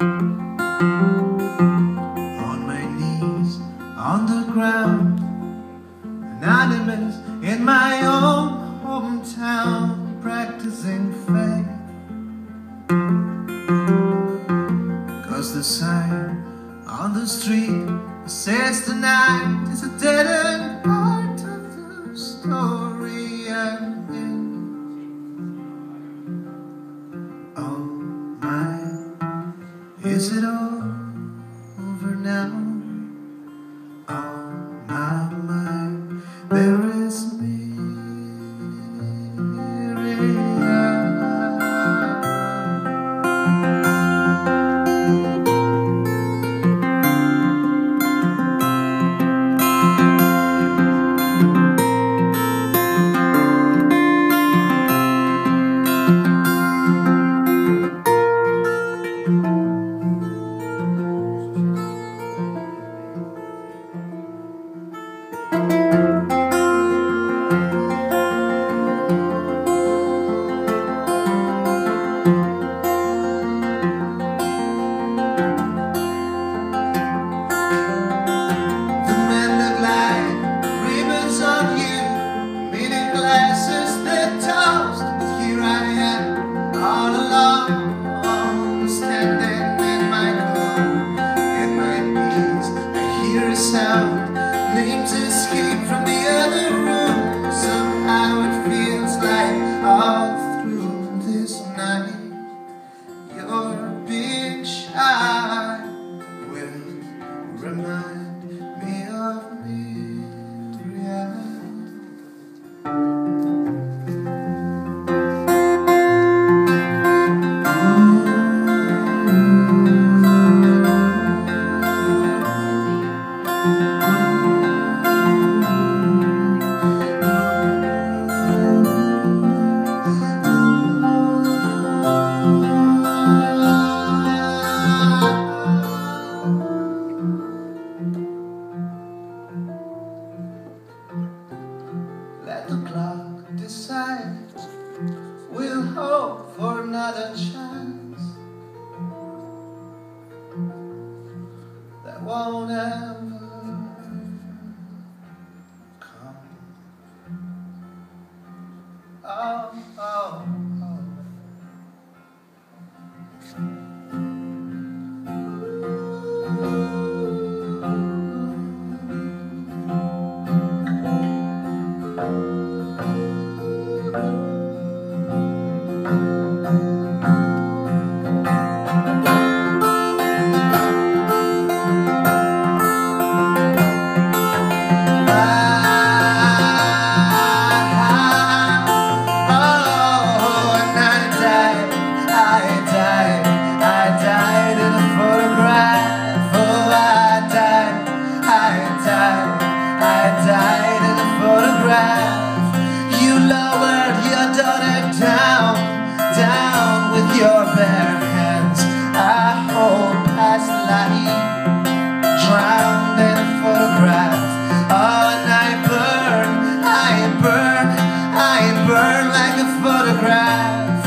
On my knees, on the ground, anonymous in my own hometown, practicing faith. Cause the sign on the street says tonight is a dead end part of the story is it all over now? On my mind, there like Hope for another chance photograph